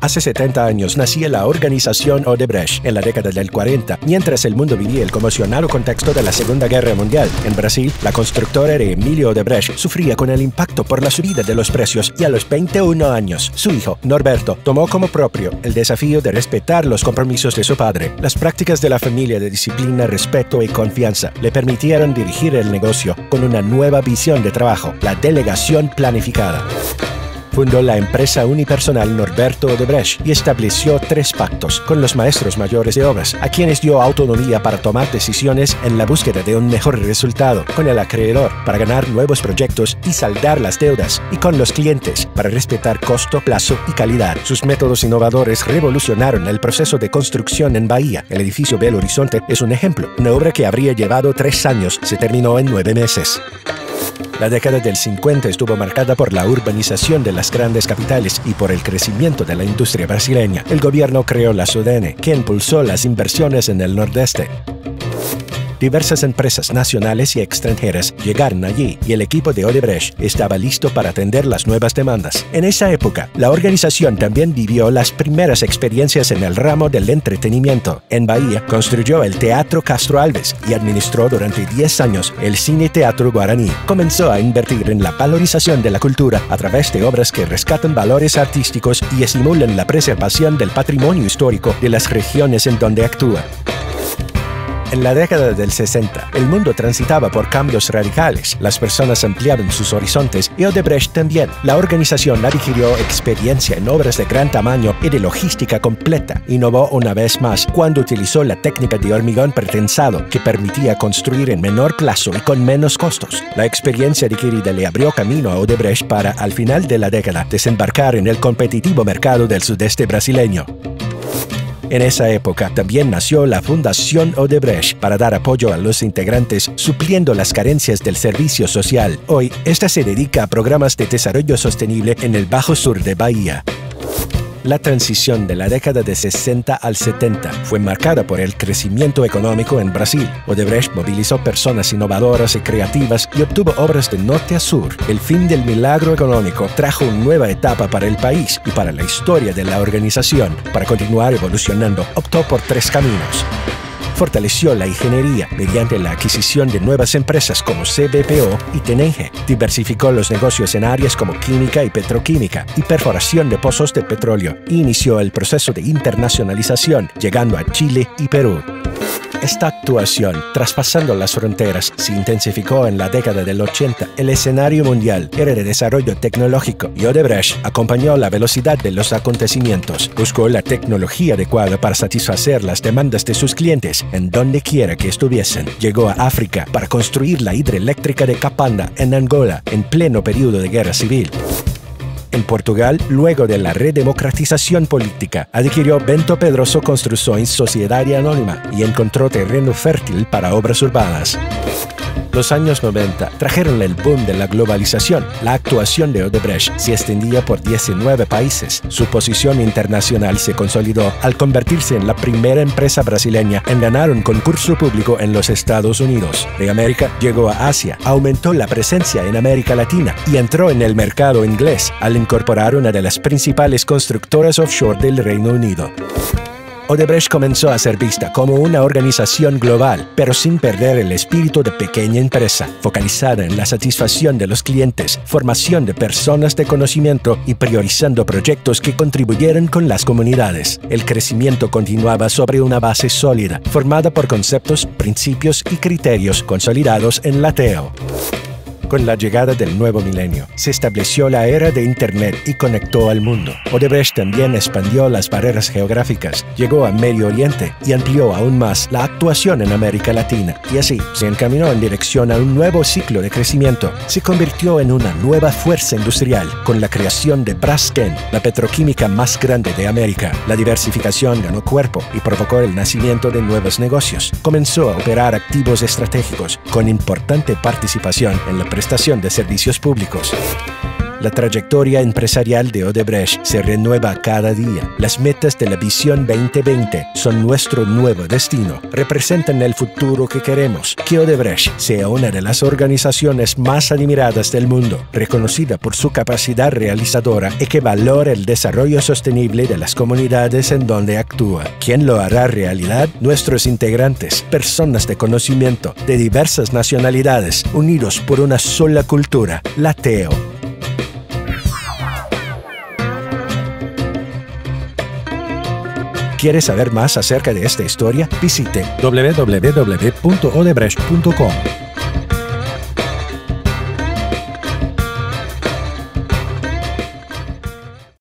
Hace 70 años nacía la organización Odebrecht en la década del 40, mientras el mundo vivía el conmocionado contexto de la Segunda Guerra Mundial. En Brasil, la constructora de Emilio Odebrecht sufría con el impacto por la subida de los precios y a los 21 años, su hijo, Norberto, tomó como propio el desafío de respetar los compromisos de su padre. Las prácticas de la familia de disciplina, respeto y confianza le permitieron dirigir el negocio con una nueva visión de trabajo, la delegación planificada fundó la empresa unipersonal Norberto Odebrecht y estableció tres pactos con los maestros mayores de obras, a quienes dio autonomía para tomar decisiones en la búsqueda de un mejor resultado, con el acreedor para ganar nuevos proyectos y saldar las deudas, y con los clientes para respetar costo, plazo y calidad. Sus métodos innovadores revolucionaron el proceso de construcción en Bahía. El edificio Belo Horizonte es un ejemplo. Una obra que habría llevado tres años se terminó en nueve meses. La década del 50 estuvo marcada por la urbanización de las grandes capitales y por el crecimiento de la industria brasileña. El gobierno creó la SUDENE, que impulsó las inversiones en el nordeste diversas empresas nacionales y extranjeras llegaron allí y el equipo de Odebrecht estaba listo para atender las nuevas demandas. En esa época, la organización también vivió las primeras experiencias en el ramo del entretenimiento. En Bahía, construyó el Teatro Castro Alves y administró durante 10 años el Cine Teatro Guaraní. Comenzó a invertir en la valorización de la cultura a través de obras que rescatan valores artísticos y estimulan la preservación del patrimonio histórico de las regiones en donde actúa. En la década del 60, el mundo transitaba por cambios radicales. Las personas ampliaban sus horizontes y Odebrecht también. La organización adquirió experiencia en obras de gran tamaño y de logística completa. Innovó una vez más cuando utilizó la técnica de hormigón pretensado que permitía construir en menor plazo y con menos costos. La experiencia adquirida le abrió camino a Odebrecht para, al final de la década, desembarcar en el competitivo mercado del sudeste brasileño. En esa época también nació la Fundación Odebrecht para dar apoyo a los integrantes, supliendo las carencias del servicio social. Hoy, esta se dedica a programas de desarrollo sostenible en el Bajo Sur de Bahía. La transición de la década de 60 al 70 fue marcada por el crecimiento económico en Brasil. Odebrecht movilizó personas innovadoras y creativas y obtuvo obras de norte a sur. El fin del milagro económico trajo una nueva etapa para el país y para la historia de la organización. Para continuar evolucionando, optó por tres caminos fortaleció la ingeniería mediante la adquisición de nuevas empresas como CBPO y Tenenge, diversificó los negocios en áreas como química y petroquímica y perforación de pozos de petróleo, inició el proceso de internacionalización, llegando a Chile y Perú. Esta actuación, traspasando las fronteras, se intensificó en la década del 80. El escenario mundial era de desarrollo tecnológico y Odebrecht acompañó la velocidad de los acontecimientos. Buscó la tecnología adecuada para satisfacer las demandas de sus clientes en donde quiera que estuviesen. Llegó a África para construir la hidroeléctrica de Capanda en Angola en pleno periodo de guerra civil. En Portugal, luego de la redemocratización política, adquirió Bento Pedroso Construções Sociedade Anónima y encontró terreno fértil para obras urbanas. Los años 90 trajeron el boom de la globalización. La actuación de Odebrecht se extendía por 19 países. Su posición internacional se consolidó al convertirse en la primera empresa brasileña en ganar un concurso público en los Estados Unidos. De América llegó a Asia, aumentó la presencia en América Latina y entró en el mercado inglés al incorporar una de las principales constructoras offshore del Reino Unido. Odebrecht comenzó a ser vista como una organización global, pero sin perder el espíritu de pequeña empresa, focalizada en la satisfacción de los clientes, formación de personas de conocimiento y priorizando proyectos que contribuyeran con las comunidades. El crecimiento continuaba sobre una base sólida, formada por conceptos, principios y criterios consolidados en la TEO. Con la llegada del nuevo milenio, se estableció la era de Internet y conectó al mundo. Odebrecht también expandió las barreras geográficas, llegó a Medio Oriente y amplió aún más la actuación en América Latina. Y así, se encaminó en dirección a un nuevo ciclo de crecimiento. Se convirtió en una nueva fuerza industrial con la creación de Braskem, la petroquímica más grande de América. La diversificación ganó cuerpo y provocó el nacimiento de nuevos negocios. Comenzó a operar activos estratégicos con importante participación en la prestación de servicios públicos. La trayectoria empresarial de Odebrecht se renueva cada día. Las metas de la Visión 2020 son nuestro nuevo destino. Representan el futuro que queremos. Que Odebrecht sea una de las organizaciones más admiradas del mundo, reconocida por su capacidad realizadora y que valora el desarrollo sostenible de las comunidades en donde actúa. ¿Quién lo hará realidad? Nuestros integrantes, personas de conocimiento de diversas nacionalidades, unidos por una sola cultura, la TEO. ¿Quieres saber más acerca de esta historia? Visite www.odebrecht.com.